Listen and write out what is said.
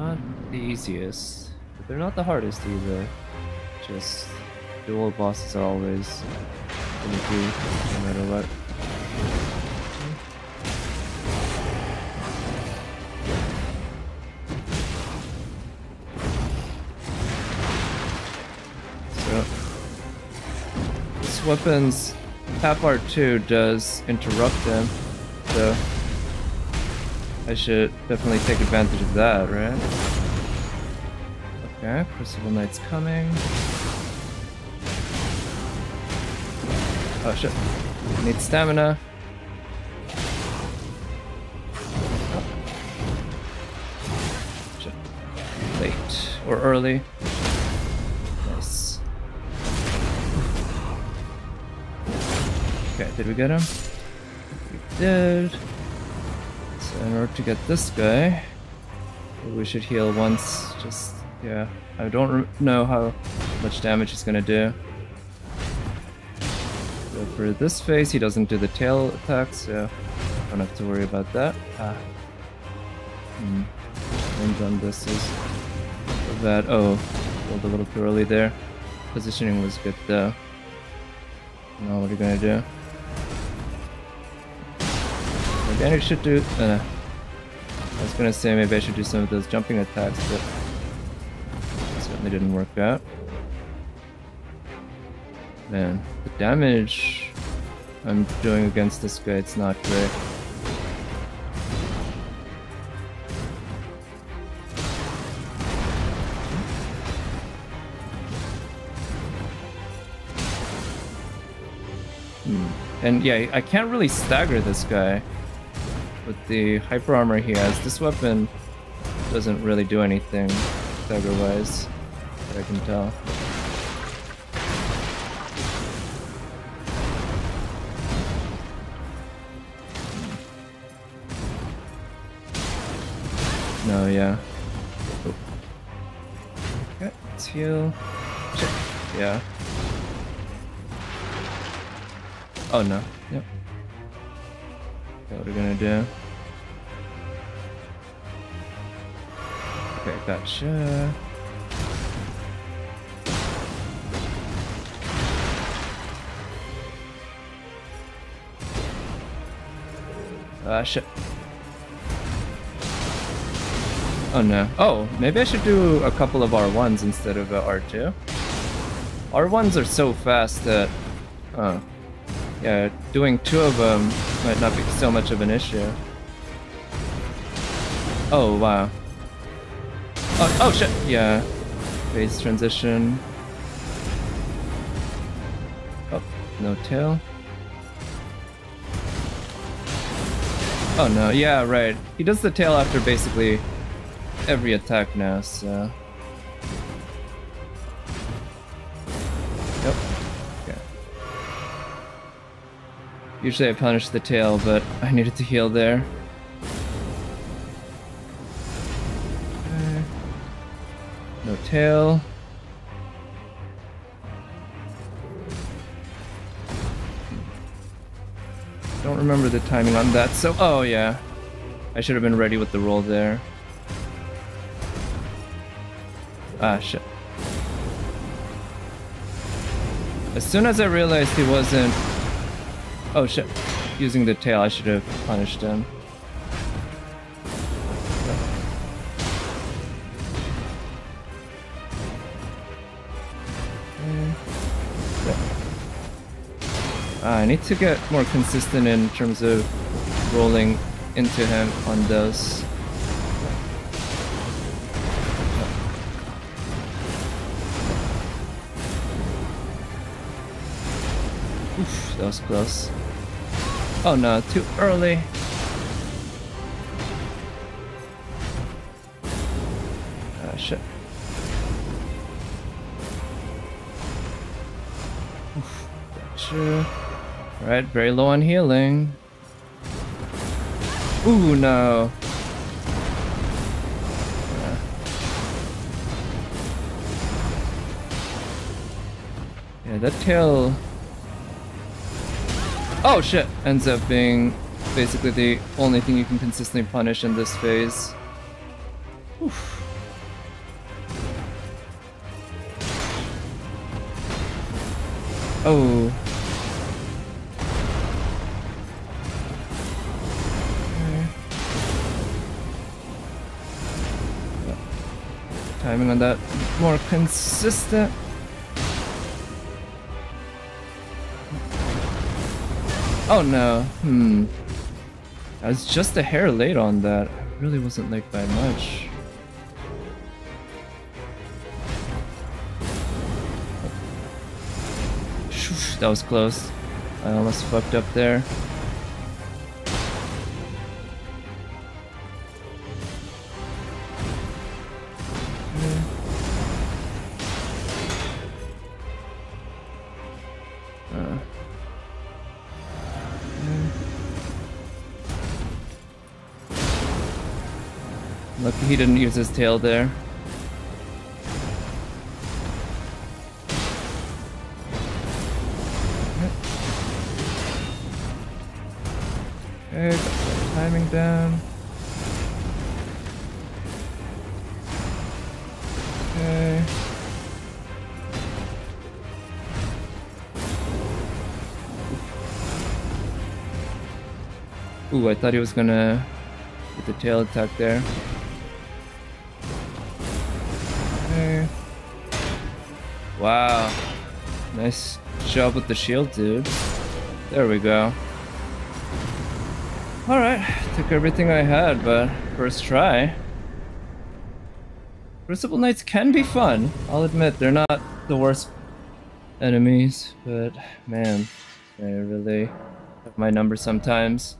not the easiest, but they're not the hardest either. Just dual bosses are always gonna be no matter what. So this weapon's tap R2 does interrupt them, so I should definitely take advantage of that, right? Okay, Crucible Knight's coming. Oh shit. Need stamina. Late. Or early. Nice. Okay, did we get him? We did. So in order to get this guy, we should heal once. Just, yeah. I don't know how much damage he's gonna do. For this phase, he doesn't do the tail attack, so don't have to worry about that. Ah. Hmm. This is that. Oh, rolled a little too early there. Positioning was good though. Now what are you gonna do? Maybe I should do. Uh, I was gonna say maybe I should do some of those jumping attacks, but certainly didn't work out. Man, the damage I'm doing against this guy, it's not great. Hmm. And yeah, I can't really stagger this guy with the hyper armor he has. This weapon doesn't really do anything stagger-wise, that I can tell. No, yeah. Oh. Heal. Yeah. Oh no. Yep. What are gonna do? Okay, gotcha. Ah, shit. Oh no. Oh, maybe I should do a couple of R1s instead of uh, R2. R1s are so fast that... Oh. Yeah, doing two of them might not be so much of an issue. Oh, wow. Oh, oh shit! Yeah. Phase transition. Oh, no tail. Oh no, yeah, right. He does the tail after basically every attack now, so... Usually I punish the tail, but I needed to heal there. No tail. Don't remember the timing on that, so... Oh, yeah. I should have been ready with the roll there. Ah, shit. As soon as I realized he wasn't... Oh, shit. Using the tail, I should have punished him. Ah, I need to get more consistent in terms of rolling into him on those. Oof, that was close. Oh no, too early. Ah, shit. Oof, gotcha. Right, very low on healing. Ooh, no. Yeah, that tail Oh shit! Ends up being basically the only thing you can consistently punish in this phase. Oof. Oh. Timing on that more consistent. Oh no. Hmm. I was just a hair late on that. I really wasn't late by much. That was close. I almost fucked up there. Lucky he didn't use his tail there. Okay, timing down. Okay. Ooh, I thought he was gonna get the tail attack there. Wow. Nice job with the shield, dude. There we go. Alright, took everything I had, but first try. Crucible Knights can be fun. I'll admit, they're not the worst enemies, but man, they really have my number sometimes.